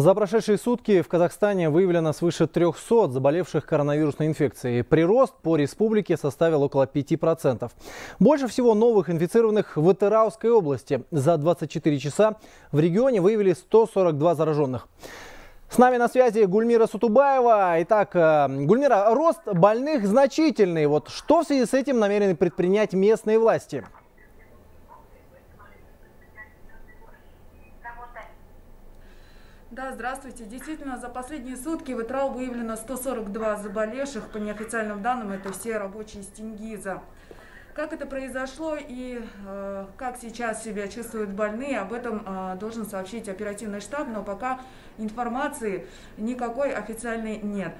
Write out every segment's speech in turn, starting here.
За прошедшие сутки в Казахстане выявлено свыше 300 заболевших коронавирусной инфекцией. Прирост по республике составил около 5%. Больше всего новых инфицированных в Атырауской области. За 24 часа в регионе выявили 142 зараженных. С нами на связи Гульмира Сутубаева. Итак, э, Гульмира, рост больных значительный. Вот что в связи с этим намерены предпринять местные власти? Да, здравствуйте. Действительно, за последние сутки в Итрау выявлено 142 заболевших. По неофициальным данным, это все рабочие из Тенгиза. Как это произошло и э, как сейчас себя чувствуют больные, об этом э, должен сообщить оперативный штаб, но пока информации никакой официальной нет.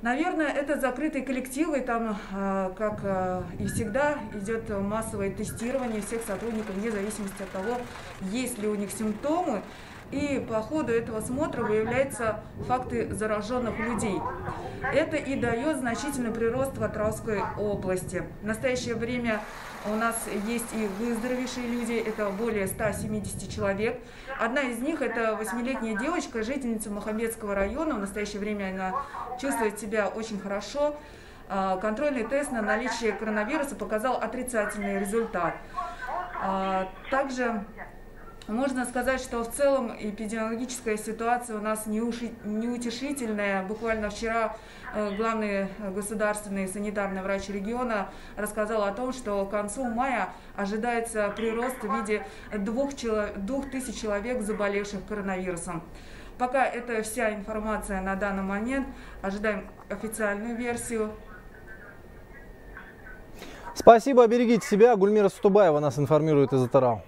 Наверное, это закрытые коллективы, там, э, как э, и всегда, идет массовое тестирование всех сотрудников, вне зависимости от того, есть ли у них симптомы и по ходу этого смотра выявляются факты зараженных людей. Это и дает значительный прирост в Атравской области. В настоящее время у нас есть и выздоровевшие люди, это более 170 человек. Одна из них это восьмилетняя девочка, жительница Мухаммедского района. В настоящее время она чувствует себя очень хорошо. А, контрольный тест на наличие коронавируса показал отрицательный результат. А, также можно сказать, что в целом эпидемиологическая ситуация у нас неутешительная. Буквально вчера э, главный государственный санитарный врач региона рассказал о том, что к концу мая ожидается прирост в виде двух, двух тысяч человек, заболевших коронавирусом. Пока это вся информация на данный момент. Ожидаем официальную версию. Спасибо, берегите себя. Гульмира Сутубаева нас информирует из Атарау.